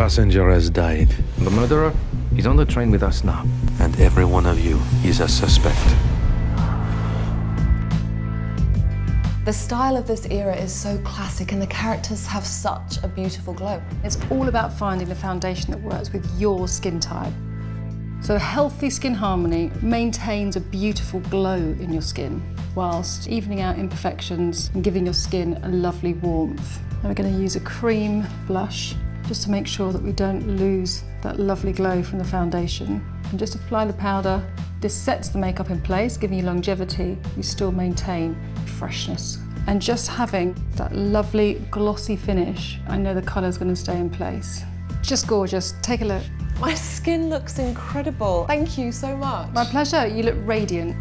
passenger has died, The murderer is on the train with us now. and every one of you is a suspect. The style of this era is so classic and the characters have such a beautiful glow. It's all about finding the foundation that works with your skin type. So healthy skin harmony maintains a beautiful glow in your skin whilst evening out imperfections and giving your skin a lovely warmth. Now we're going to use a cream blush just to make sure that we don't lose that lovely glow from the foundation. And just apply the powder. This sets the makeup in place, giving you longevity. You still maintain freshness. And just having that lovely glossy finish, I know the colour's going to stay in place. Just gorgeous. Take a look. My skin looks incredible. Thank you so much. My pleasure. You look radiant.